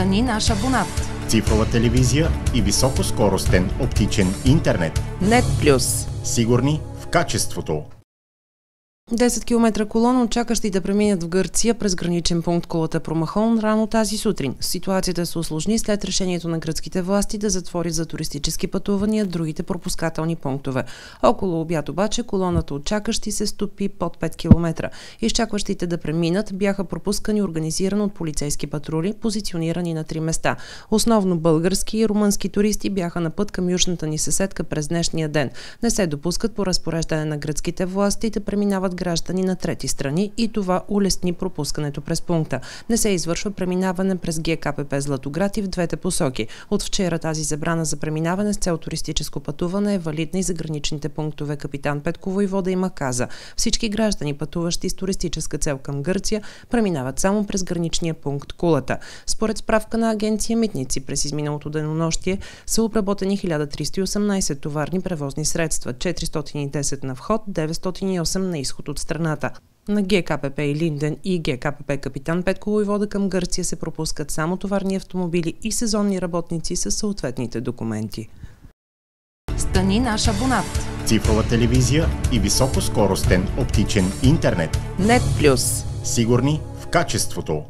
Стани наш абонат. Цифрова телевизия и високоскоростен оптичен интернет. Нет плюс. Сигурни в качеството. 10 км колона от чакащи да преминат в Гърция през граничен пункт Колата Промахон рано тази сутрин. Ситуацията се осложни след решението на гръцките власти да затворят за туристически пътувания другите пропускателни пунктове. Около обяд обаче колоната от чакащи се стопи под 5 км. Изчакващите да преминат бяха пропускани организирано от полицейски патрули, позиционирани на три места. Основно български и румънски туристи бяха на път към южната ни съседка през днешния ден. Не се допускат по разпореждане на гръцките власти да преминават граждани на трети страни и това улесни пропускането през пункта. Не се извършва преминаване през ГКПП Златоград и в двете посоки. От вчера тази забрана за преминаване с цел туристическо пътуване е валидна и за граничните пунктове Капитан Петково и Вода има каза. Всички граждани, пътуващи с туристическа цел към Гърция, преминават само през граничния пункт Кулата. Според справка на агенция Митници през изминалото денонощие са обработени 1318 товарни превозни средства, 410 на вход, 908 на изход от страната. На ГКПП и Линден и ГКПП Капитан Петко Войвода към Гърция се пропускат само товарни автомобили и сезонни работници с съответните документи. Стани наш абонат. Цифрова телевизия и високоскоростен оптичен интернет. Нет плюс. Сигурни в качеството.